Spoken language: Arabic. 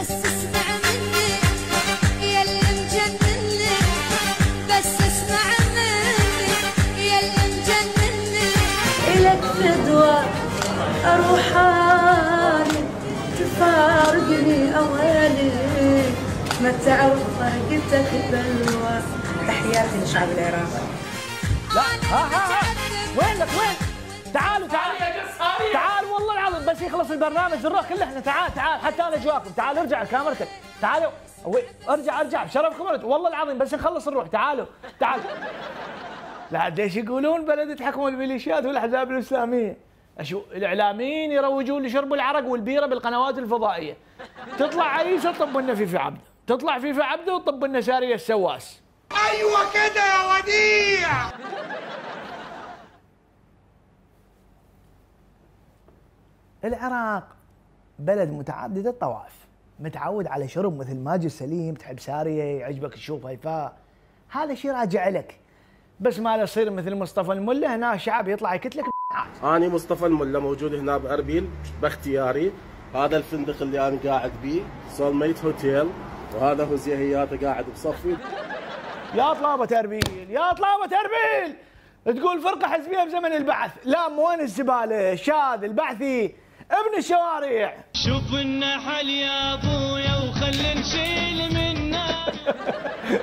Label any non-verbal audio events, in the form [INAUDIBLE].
بس اسمع مني يا اللي مجنني بس اسمع مني يا اللي مجنني إلك فدوى أروح أنا تفارقني أوالي ما تعرف فرقتك بلوى تحياتي لا ها ها ها. وينك وين؟ تعالوا تعالوا. بس يخلص البرنامج نروح كل إحنا تعال تعال حتى أنا جواكم. تعال ارجع لكاميرتك. تعالوا. ارجع ارجع. بشرفكم. والله العظيم بس نخلص نروح تعالوا تعال لا عاد إيش يقولون بلد تحكم الميليشيات والأحزاب الإسلامية؟ أشو الإعلاميين يروجون لشرب العرق والبيرة بالقنوات الفضائية. تطلع عيسى طب لنا فيفي عبده. تطلع فيفي عبده وطب لنا سارية السواس. أيوه كده يا وديع. العراق بلد متعدد الطوائف متعود على شرب مثل ماجد سليم تحب سارية يعجبك تشوف هيفاء. هذا شيء راجع لك. بس ما له يصير مثل مصطفى الملة هنا الشعب يطلع يكتلك أنا مصطفى الملا موجود هنا بأربيل باختياري. هذا الفندق اللي أنا قاعد بيه سول ميت هوتيل وهذا هو زيهياته قاعد بصفي. يا طلابة أربيل يا طلابة أربيل! تقول فرقة حزبية بزمن البعث. لا مو وين الزبالة شاذ البعثي. ابن الشوارع. شوف النحل يا ابويا وخلي نشيل منه. [LAUGHS]